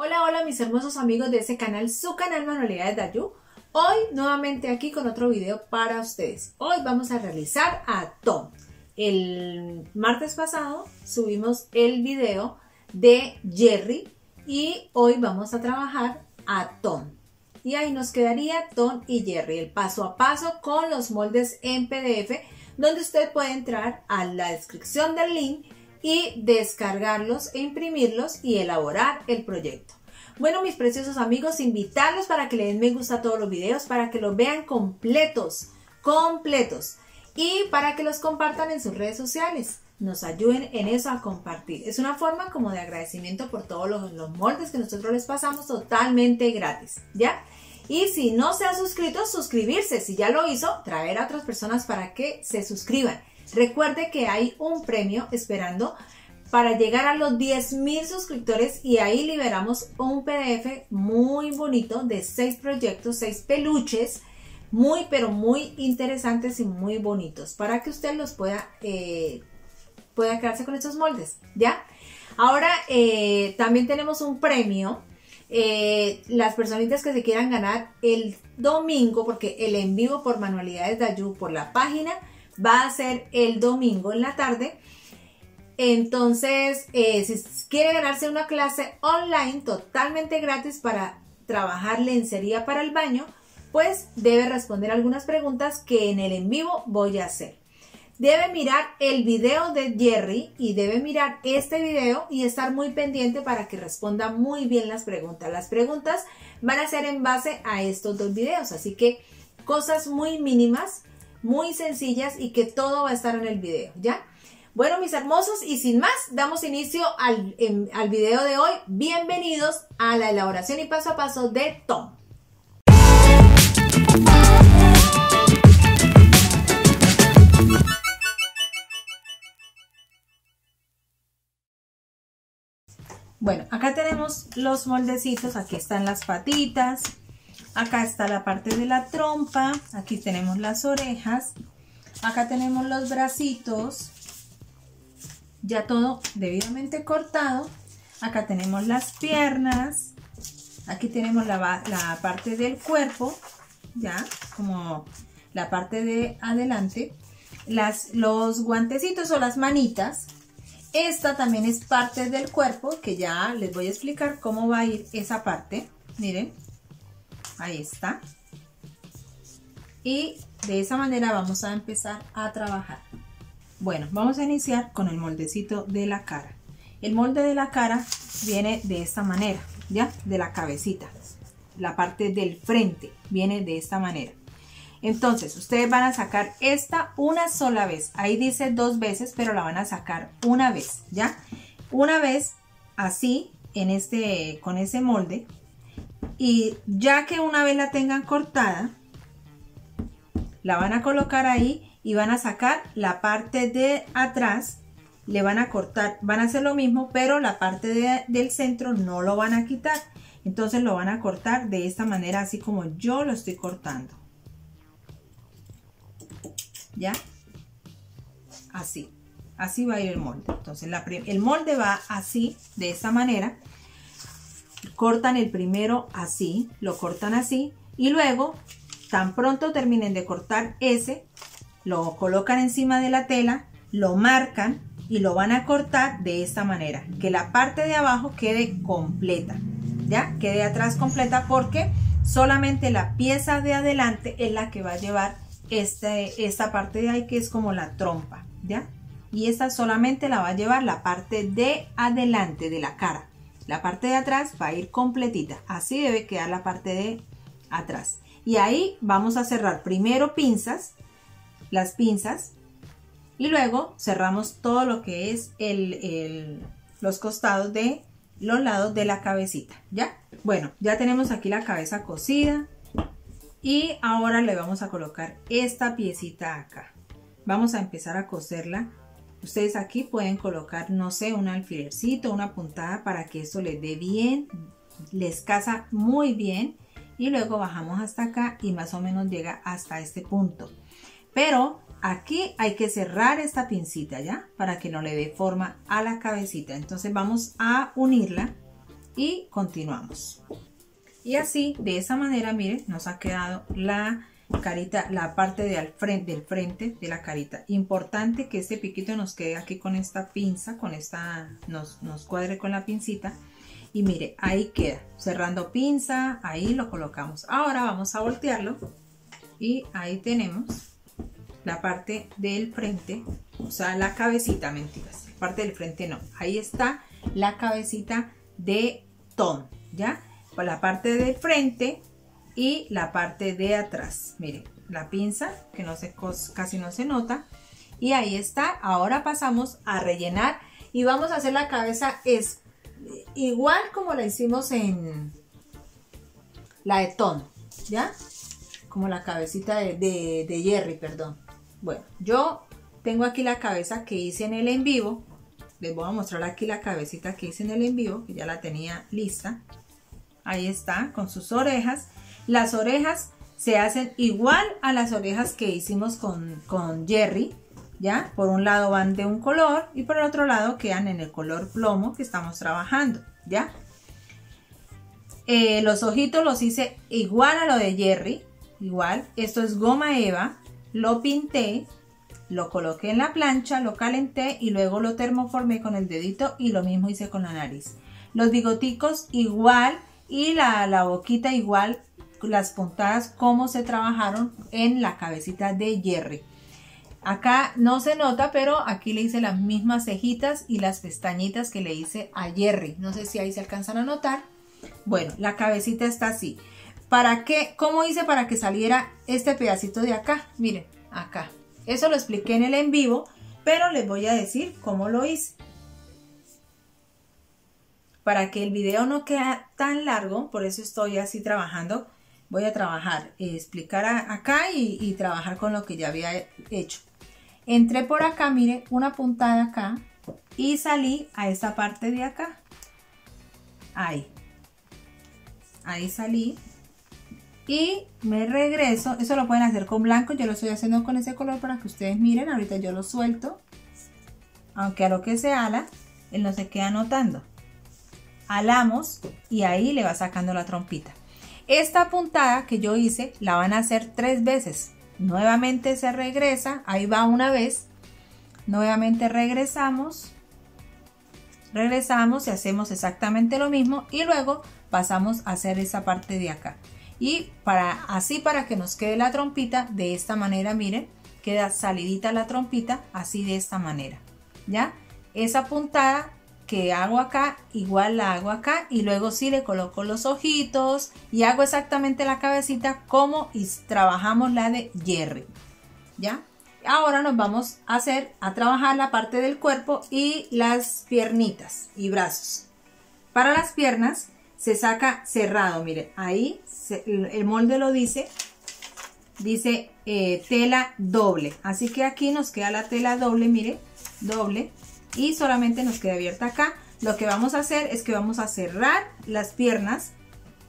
Hola, hola mis hermosos amigos de ese canal, su canal Manualidades Dayu. Hoy nuevamente aquí con otro video para ustedes. Hoy vamos a realizar a Tom. El martes pasado subimos el video de Jerry y hoy vamos a trabajar a Tom. Y ahí nos quedaría Tom y Jerry, el paso a paso con los moldes en PDF, donde usted puede entrar a la descripción del link y descargarlos e imprimirlos y elaborar el proyecto. Bueno, mis preciosos amigos, invitarlos para que le den me gusta a todos los videos, para que los vean completos, completos y para que los compartan en sus redes sociales. Nos ayuden en eso a compartir. Es una forma como de agradecimiento por todos los, los moldes que nosotros les pasamos totalmente gratis, ¿ya? Y si no se ha suscrito, suscribirse. Si ya lo hizo, traer a otras personas para que se suscriban. Recuerde que hay un premio esperando para llegar a los 10.000 suscriptores y ahí liberamos un PDF muy bonito de 6 proyectos, 6 peluches muy pero muy interesantes y muy bonitos para que usted los pueda, eh, pueda quedarse con estos moldes, ¿ya? Ahora eh, también tenemos un premio eh, las personitas que se quieran ganar el domingo, porque el en vivo por Manualidades de Ayú por la página va a ser el domingo en la tarde. Entonces, eh, si quiere ganarse una clase online totalmente gratis para trabajar lencería para el baño, pues debe responder algunas preguntas que en el en vivo voy a hacer. Debe mirar el video de Jerry y debe mirar este video y estar muy pendiente para que responda muy bien las preguntas. Las preguntas van a ser en base a estos dos videos, así que cosas muy mínimas muy sencillas y que todo va a estar en el video, ¿ya? Bueno, mis hermosos, y sin más, damos inicio al, al video de hoy. Bienvenidos a la elaboración y paso a paso de Tom. Bueno, acá tenemos los moldecitos, aquí están las patitas, Acá está la parte de la trompa, aquí tenemos las orejas, acá tenemos los bracitos, ya todo debidamente cortado. Acá tenemos las piernas, aquí tenemos la, la parte del cuerpo, ya, como la parte de adelante. Las, los guantecitos o las manitas, esta también es parte del cuerpo, que ya les voy a explicar cómo va a ir esa parte. Miren, ahí está. Y de esa manera vamos a empezar a trabajar. Bueno vamos a iniciar con el moldecito de la cara. El molde de la cara viene de esta manera ya de la cabecita. La parte del frente viene de esta manera. Entonces ustedes van a sacar esta una sola vez. Ahí dice dos veces pero la van a sacar una vez ya una vez así en este con ese molde y ya que una vez la tengan cortada, la van a colocar ahí y van a sacar la parte de atrás, le van a cortar, van a hacer lo mismo, pero la parte del centro no lo van a quitar. Entonces lo van a cortar de esta manera, así como yo lo estoy cortando. ¿Ya? Así. Así va a ir el molde. Entonces el molde va así, de esta manera cortan el primero así, lo cortan así y luego tan pronto terminen de cortar ese, lo colocan encima de la tela, lo marcan y lo van a cortar de esta manera, que la parte de abajo quede completa, ¿ya? Quede atrás completa porque solamente la pieza de adelante es la que va a llevar este, esta parte de ahí que es como la trompa, ¿ya? Y esta solamente la va a llevar la parte de adelante de la cara. La parte de atrás va a ir completita. Así debe quedar la parte de atrás. Y ahí vamos a cerrar primero pinzas, las pinzas, y luego cerramos todo lo que es los costados de los lados de la cabecita, ¿ya? Bueno, ya tenemos aquí la cabeza cosida y ahora le vamos a colocar esta piecita acá. Vamos a empezar a coserla Ustedes aquí pueden colocar, no sé, un alfilercito, una puntada para que esto les dé bien, les casa muy bien. Y luego bajamos hasta acá y más o menos llega hasta este punto. Pero aquí hay que cerrar esta pincita ya, para que no le dé forma a la cabecita. Entonces vamos a unirla y continuamos. Y así, de esa manera, miren, nos ha quedado la carita, la parte de al frente, del frente de la carita. Importante que este piquito nos quede aquí con esta pinza, con esta, nos, nos cuadre con la pincita. Y mire, ahí queda, cerrando pinza, ahí lo colocamos. Ahora vamos a voltearlo y ahí tenemos la parte del frente, o sea, la cabecita, mentiras, parte del frente no. Ahí está la cabecita de Tom, ¿ya? Por la parte del frente y la parte de atrás. Miren, la pinza que no se, casi no se nota. Y ahí está. Ahora pasamos a rellenar y vamos a hacer la cabeza es igual como la hicimos en la de Tom, ¿ya? Como la cabecita de, de, de Jerry, perdón. Bueno, yo tengo aquí la cabeza que hice en el en vivo. Les voy a mostrar aquí la cabecita que hice en el en vivo, que ya la tenía lista. Ahí está, con sus orejas. Las orejas se hacen igual a las orejas que hicimos con, con Jerry. ¿Ya? Por un lado van de un color y por el otro lado quedan en el color plomo que estamos trabajando, ¿ya? Eh, los ojitos los hice igual a lo de Jerry, igual. Esto es goma eva lo pinté, lo coloqué en la plancha, lo calenté y luego lo termoformé con el dedito y lo mismo hice con la nariz. Los bigoticos igual y la, la boquita igual, las puntadas como se trabajaron en la cabecita de Jerry. Acá no se nota, pero aquí le hice las mismas cejitas y las pestañitas que le hice a Jerry. No sé si ahí se alcanzan a notar. Bueno, la cabecita está así. ¿Para qué? ¿Cómo hice para que saliera este pedacito de acá? Miren, acá. Eso lo expliqué en el en vivo, pero les voy a decir cómo lo hice. Para que el video no quede tan largo, por eso estoy así trabajando, voy a trabajar, eh, explicar acá y, y trabajar con lo que ya había hecho. Entré por acá, mire, una puntada acá y salí a esta parte de acá. Ahí. Ahí salí y me regreso, eso lo pueden hacer con blanco, yo lo estoy haciendo con ese color para que ustedes miren, ahorita yo lo suelto, aunque a lo que se ala, él no se queda notando. Alamos y ahí le va sacando la trompita. Esta puntada que yo hice la van a hacer tres veces. Nuevamente se regresa, ahí va una vez, nuevamente regresamos, regresamos y hacemos exactamente lo mismo y luego pasamos a hacer esa parte de acá. Y para así para que nos quede la trompita de esta manera miren queda salidita la trompita así de esta manera. Ya esa puntada que hago acá igual la hago acá y luego sí le coloco los ojitos y hago exactamente la cabecita como y trabajamos la de Jerry ya ahora nos vamos a hacer a trabajar la parte del cuerpo y las piernitas y brazos para las piernas se saca cerrado mire ahí el molde lo dice, dice eh, tela doble. Así que aquí nos queda la tela doble, mire, doble. Y solamente nos queda abierta acá. Lo que vamos a hacer es que vamos a cerrar las piernas.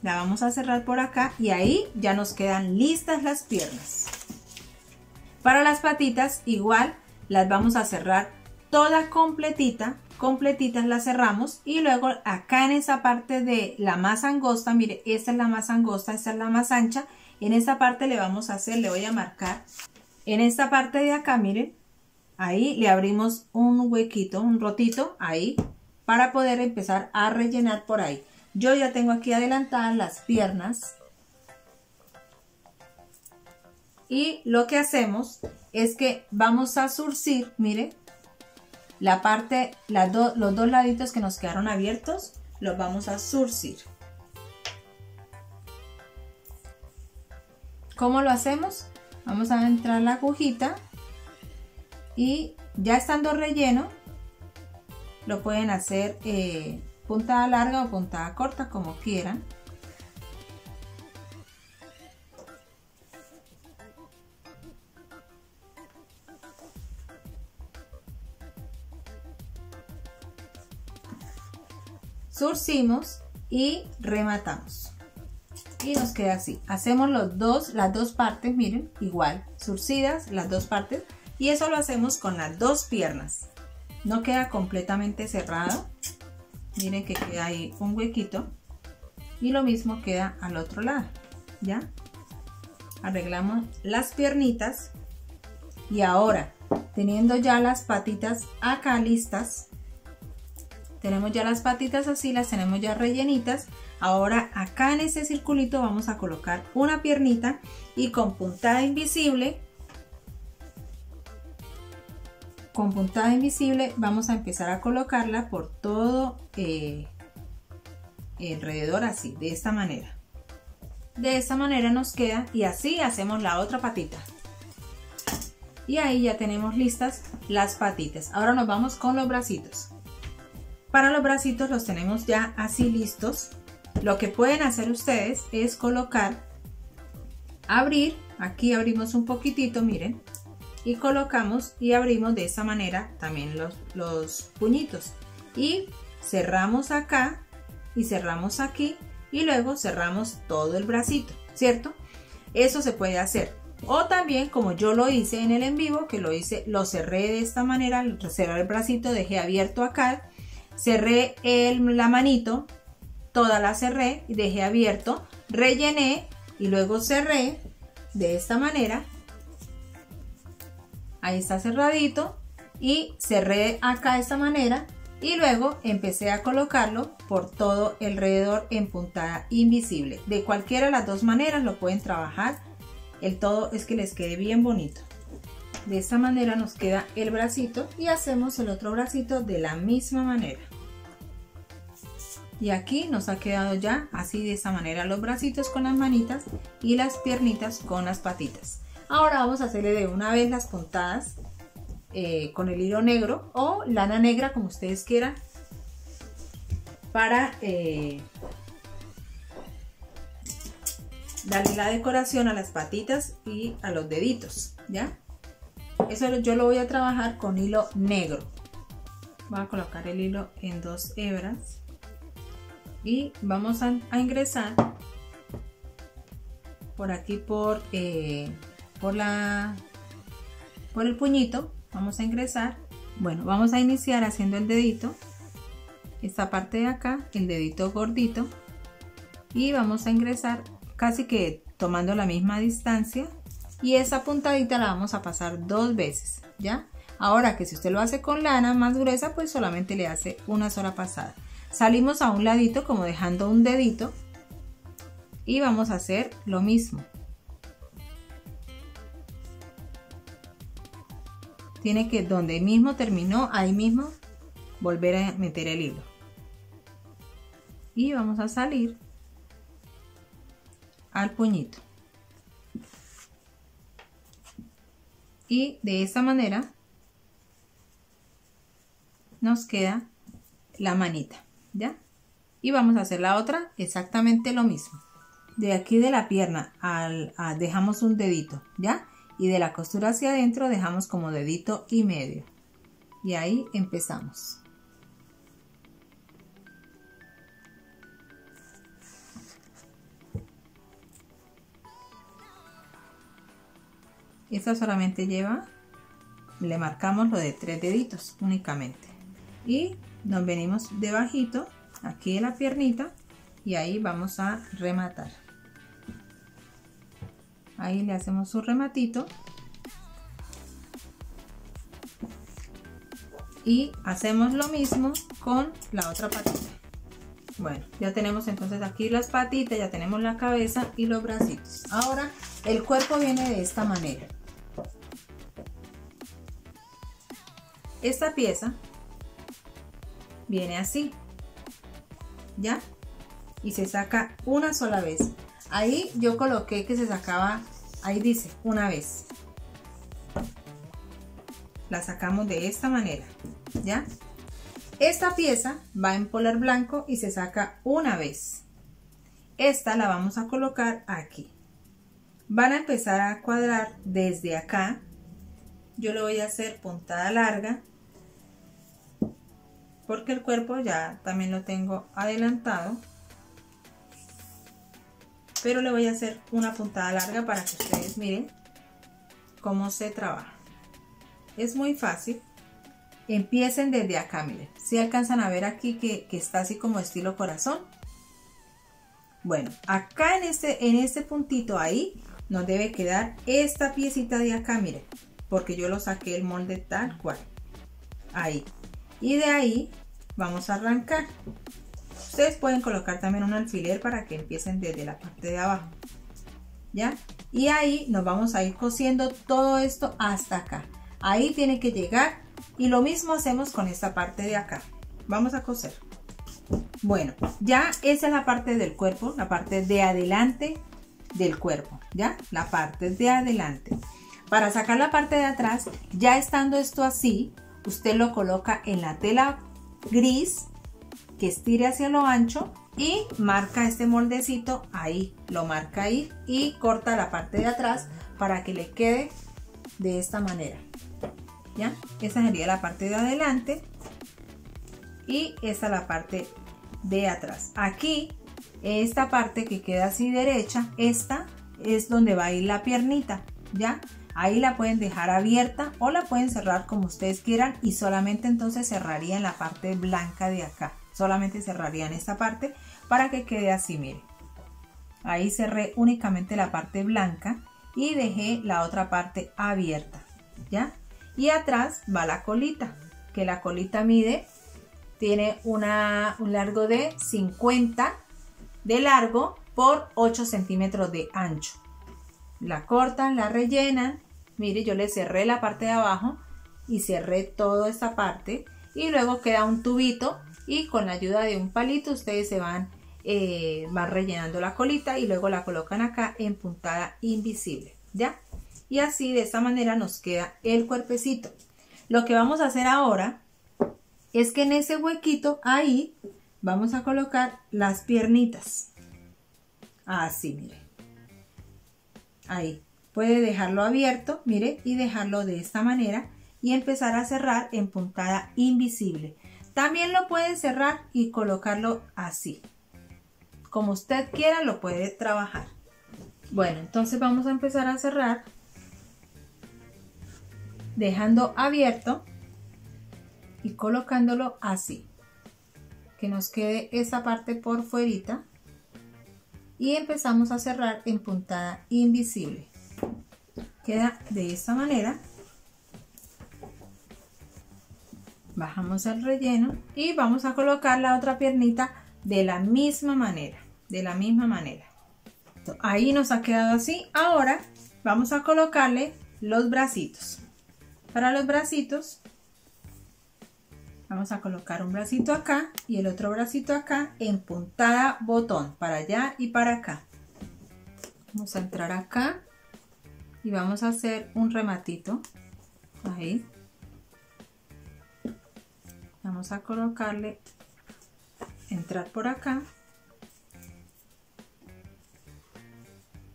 La vamos a cerrar por acá y ahí ya nos quedan listas las piernas. Para las patitas igual las vamos a cerrar toda completita completitas las cerramos y luego acá en esa parte de la más angosta, mire, esta es la más angosta, esta es la más ancha, en esta parte le vamos a hacer, le voy a marcar, en esta parte de acá, miren, ahí le abrimos un huequito, un rotito, ahí, para poder empezar a rellenar por ahí. Yo ya tengo aquí adelantadas las piernas, y lo que hacemos es que vamos a surcir, mire, la parte, los dos laditos que nos quedaron abiertos, los vamos a surcir. ¿Cómo lo hacemos? Vamos a entrar la agujita y ya estando relleno, lo pueden hacer eh, puntada larga o puntada corta, como quieran. surcimos y rematamos. Y nos queda así. Hacemos los dos las dos partes miren igual surcidas las dos partes y eso lo hacemos con las dos piernas. No queda completamente cerrado. Miren que queda ahí un huequito. Y lo mismo queda al otro lado ya arreglamos las piernitas. Y ahora teniendo ya las patitas acá listas tenemos ya las patitas así las tenemos ya rellenitas. Ahora acá en ese circulito vamos a colocar una piernita y con puntada invisible con puntada invisible vamos a empezar a colocarla por todo eh, alrededor así, de esta manera. De esta manera nos queda y así hacemos la otra patita. Y ahí ya tenemos listas las patitas. Ahora nos vamos con los bracitos. Para los bracitos los tenemos ya así listos. Lo que pueden hacer ustedes es colocar, abrir, aquí abrimos un poquitito, miren, y colocamos y abrimos de esa manera también los, los puñitos y cerramos acá y cerramos aquí y luego cerramos todo el bracito, ¿cierto? Eso se puede hacer. O también como yo lo hice en el en vivo, que lo hice, lo cerré de esta manera, cerré el bracito, dejé abierto acá, cerré el, la manito, toda la cerré y dejé abierto, rellené y luego cerré de esta manera ahí está cerradito y cerré acá de esta manera y luego empecé a colocarlo por todo alrededor en puntada invisible. De cualquiera de las dos maneras lo pueden trabajar. El todo es que les quede bien bonito. De esta manera nos queda el bracito y hacemos el otro bracito de la misma manera. Y aquí nos ha quedado ya así de esta manera los bracitos con las manitas y las piernitas con las patitas Ahora vamos a hacerle de una vez las puntadas eh, con el hilo negro o lana negra como ustedes quieran para eh, darle la decoración a las patitas y a los deditos, ¿ya? Eso yo lo voy a trabajar con hilo negro. Voy a colocar el hilo en dos hebras y vamos a, ingresar por aquí por eh, por la por el puñito vamos a ingresar. Bueno vamos a iniciar haciendo el dedito. Esta parte de acá el dedito gordito. Y vamos a ingresar casi que tomando la misma distancia. Y esa puntadita la vamos a pasar dos veces ya ahora que si usted lo hace con lana más gruesa pues solamente le hace una sola pasada. Salimos a un ladito como dejando un dedito. Y vamos a hacer lo mismo tiene que donde mismo terminó, ahí mismo volver a meter el hilo. Y vamos a salir al puñito. Y de esta manera nos queda la manita, ¿ya? Y vamos a hacer la otra exactamente lo mismo. De aquí de la pierna al, dejamos un dedito, ¿ya? Y de la costura hacia adentro dejamos como dedito y medio. Y ahí empezamos. Esta solamente lleva le marcamos lo de tres deditos únicamente. Y nos venimos debajito aquí de la piernita y ahí vamos a rematar ahí le hacemos su rematito. Y hacemos lo mismo con la otra patita. Bueno ya tenemos entonces aquí las patitas ya tenemos la cabeza y los bracitos. Ahora el cuerpo viene de esta manera. Esta pieza viene así ya y se saca una sola vez Ahí yo coloqué que se sacaba, ahí dice, una vez. La sacamos de esta manera, ¿ya? Esta pieza va en polar blanco y se saca una vez. Esta la vamos a colocar aquí. Van a empezar a cuadrar desde acá. Yo le voy a hacer puntada larga porque el cuerpo ya también lo tengo adelantado pero le voy a hacer una puntada larga para que ustedes miren cómo se trabaja es muy fácil empiecen desde acá, miren. Si alcanzan a ver aquí que, está así como estilo corazón. Bueno, acá en este, en este puntito ahí nos debe quedar esta piecita de acá, miren. Porque yo lo saqué el molde tal cual. Ahí. Y de ahí vamos a arrancar. Ustedes pueden colocar también un alfiler para que empiecen desde la parte de abajo. ¿Ya? Y ahí nos vamos a ir cosiendo todo esto hasta acá. Ahí tiene que llegar y lo mismo hacemos con esta parte de acá. Vamos a coser. Bueno, ya esa es la parte del cuerpo, la parte de adelante del cuerpo, ¿ya? La parte de adelante. Para sacar la parte de atrás, ya estando esto así, usted lo coloca en la tela gris que estire hacia lo ancho y marca este moldecito ahí, lo marca ahí y corta la parte de atrás para que le quede de esta manera. ¿Ya? Esa sería la parte de adelante y esta la parte de atrás. Aquí, esta parte que queda así derecha, esta es donde va a ir la piernita, ¿ya? Ahí la pueden dejar abierta o la pueden cerrar como ustedes quieran y solamente entonces cerraría en la parte blanca de acá solamente cerrarían esta parte para que quede así, miren. Ahí cerré únicamente la parte blanca y dejé la otra parte abierta, ¿ya? Y atrás va la colita, que la colita mide, tiene una, un largo de 50 de largo por 8 centímetros de ancho. La cortan, la rellenan, mire yo le cerré la parte de abajo y cerré toda esta parte y luego queda un tubito y con la ayuda de un palito ustedes se van, eh, van rellenando la colita y luego la colocan acá en puntada invisible, ¿ya? Y así de esta manera nos queda el cuerpecito. Lo que vamos a hacer ahora es que en ese huequito ahí vamos a colocar las piernitas. Así, mire. Ahí. Puede dejarlo abierto, mire, y dejarlo de esta manera y empezar a cerrar en puntada invisible. También lo puede cerrar y colocarlo así. Como usted quiera lo puede trabajar. Bueno, entonces vamos a empezar a cerrar dejando abierto y colocándolo así. Que nos quede esa parte por fuerita y empezamos a cerrar en puntada invisible. Queda de esta manera bajamos el relleno y vamos a colocar la otra piernita de la misma manera de la misma manera. Ahí nos ha quedado así. Ahora vamos a colocarle los bracitos. Para los bracitos vamos a colocar un bracito acá y el otro bracito acá en puntada botón para allá y para acá. Vamos a entrar acá y vamos a hacer un rematito. Ahí vamos a colocarle entrar por acá.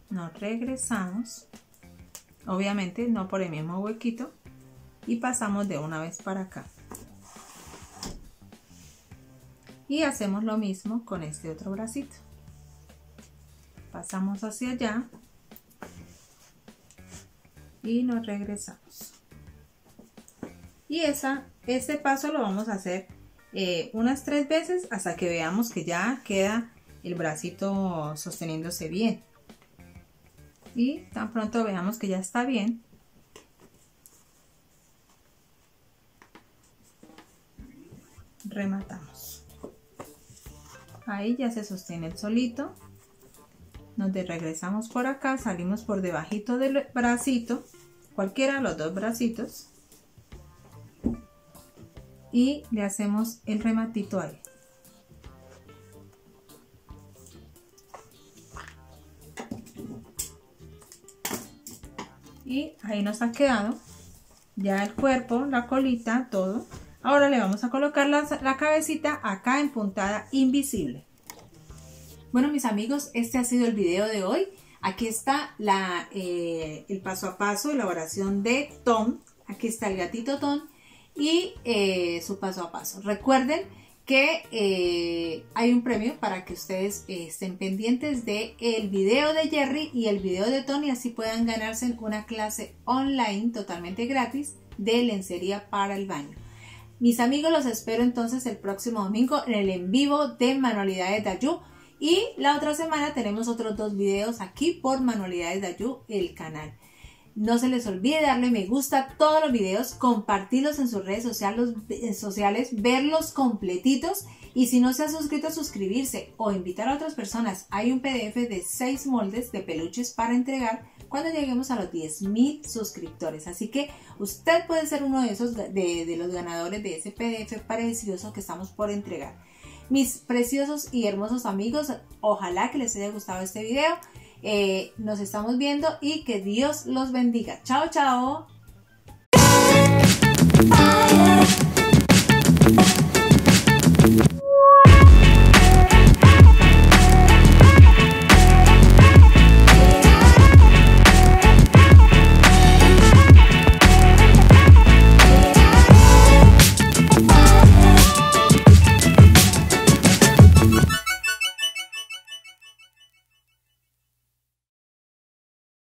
Nos regresamos. Obviamente no por el mismo huequito. Y pasamos de una vez para acá. Y hacemos lo mismo con este otro bracito. Pasamos hacia allá. Y nos regresamos. Y esa este paso lo vamos a hacer eh, unas tres veces hasta que veamos que ya queda el bracito sosteniéndose bien. Y tan pronto veamos que ya está bien, rematamos. Ahí ya se sostiene el solito. Nos regresamos por acá, salimos por debajito del bracito, cualquiera de los dos bracitos y le hacemos el rematito ahí. Y ahí nos ha quedado ya el cuerpo, la colita, todo. Ahora le vamos a colocar la, cabecita acá en puntada invisible. Bueno mis amigos, este ha sido el video de hoy. Aquí está la, eh, el paso a paso, elaboración de Tom. Aquí está el gatito Tom y eh, su paso a paso. Recuerden que eh, hay un premio para que ustedes eh, estén pendientes de el video de Jerry y el video de Tony, así puedan ganarse una clase online totalmente gratis de lencería para el baño. Mis amigos, los espero entonces el próximo domingo en el en vivo de Manualidades Dayu. Y la otra semana tenemos otros dos videos aquí por Manualidades Dayu, el canal. No se les olvide darle me gusta a todos los videos, compartirlos en sus redes sociales, eh, verlos completitos y si no se ha suscrito, suscribirse o invitar a otras personas. Hay un PDF de 6 moldes de peluches para entregar cuando lleguemos a los 10.000 suscriptores. Así que usted puede ser uno de esos de, los ganadores de ese PDF precioso que estamos por entregar. Mis preciosos y hermosos amigos, ojalá que les haya gustado este video. Eh, nos estamos viendo y que Dios los bendiga. Chao, chao.